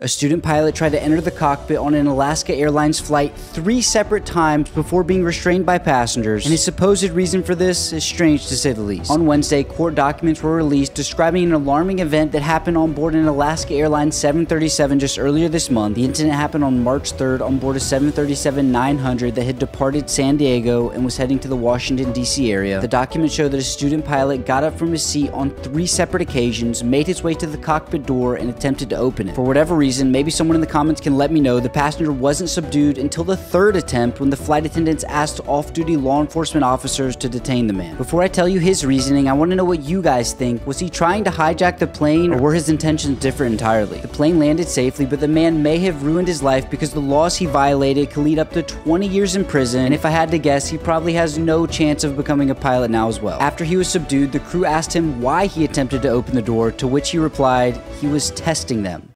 A student pilot tried to enter the cockpit on an Alaska Airlines flight three separate times before being restrained by passengers, and his supposed reason for this is strange to say the least. On Wednesday, court documents were released describing an alarming event that happened on board an Alaska Airlines 737 just earlier this month. The incident happened on March 3rd on board a 737-900 that had departed San Diego and was heading to the Washington, D.C. area. The documents show that a student pilot got up from his seat on three separate occasions, made his way to the cockpit door, and attempted to open it. For whatever reason, reason, maybe someone in the comments can let me know, the passenger wasn't subdued until the third attempt when the flight attendants asked off-duty law enforcement officers to detain the man. Before I tell you his reasoning, I want to know what you guys think. Was he trying to hijack the plane or were his intentions different entirely? The plane landed safely, but the man may have ruined his life because the laws he violated could lead up to 20 years in prison, and if I had to guess, he probably has no chance of becoming a pilot now as well. After he was subdued, the crew asked him why he attempted to open the door, to which he replied, he was testing them.